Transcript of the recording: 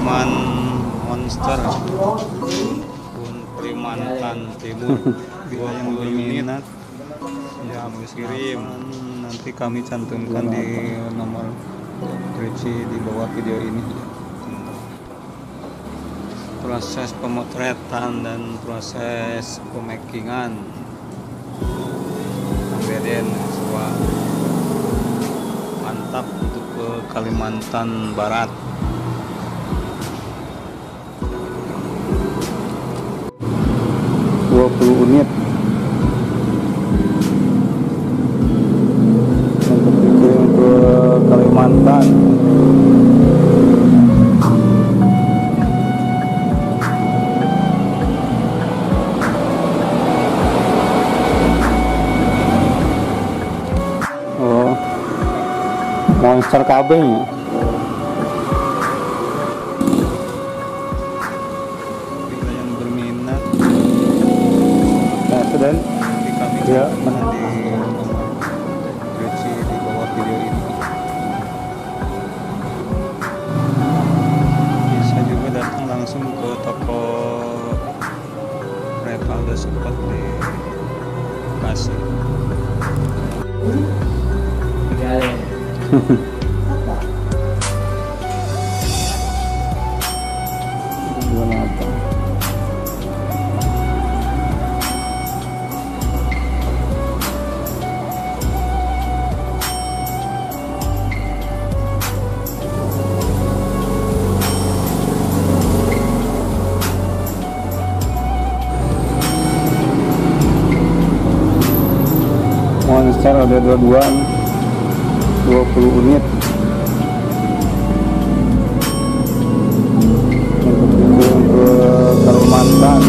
pengiriman monster. Pun Kalimantan Timur. 20 menit ya kirim. nanti kami cantumkan di nomor Ricci di bawah video ini. Proses pemotretan dan proses pemakingan. Beden sebuah mantap untuk ke Kalimantan Barat unit untuk dikirim ke Kalimantan. Oh monster kabel dan kami Ya. cantumkan di di bawah video ini. Bisa juga datang langsung ke toko Revaldo Spot di Bekasi gimana apa monster ada dua-duaan. 20 unit. Untuk dikirim ke Kalimantan.